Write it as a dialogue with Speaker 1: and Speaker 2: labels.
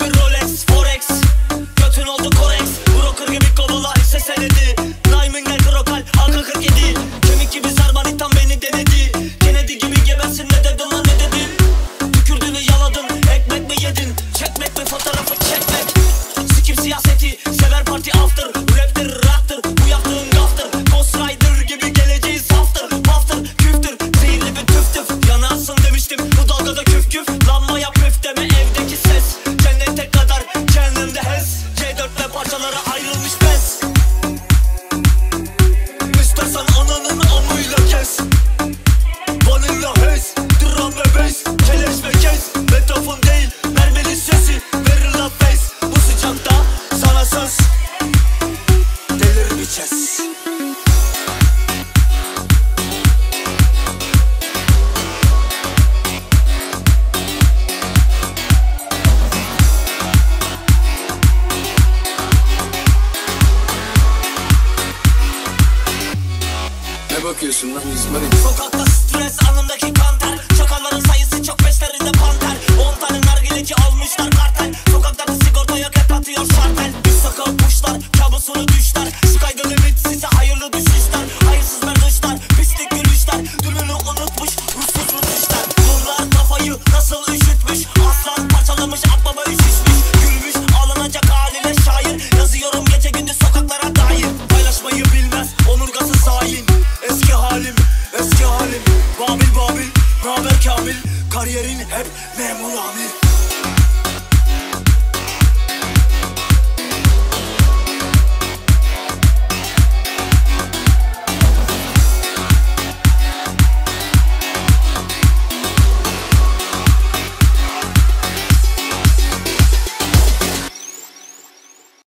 Speaker 1: Rolex, Forex. Götün oldu Kolex Broker gibi kovala hisse senedi
Speaker 2: bakıyorsun lan İzmarit?
Speaker 1: Sokakta stres haber Kamil Kariyerin hep memur amir.